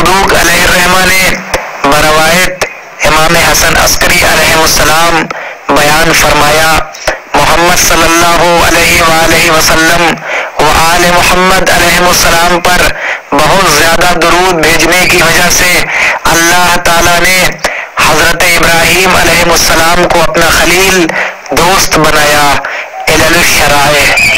صدوق علیہ الرحمہ نے بروایت امام حسن عسکری علیہ السلام بیان فرمایا، محمد صلی اللہ علیہ وآلہ وسلم و آل محمد علیہ السلام پر بہت زیادہ درود بھیجنے کی وجہ سے اللہ تعالیٰ نے حضرت ابراہیم علیہ السلام کو اپنا خلیل دوست بنایا الشرائع۔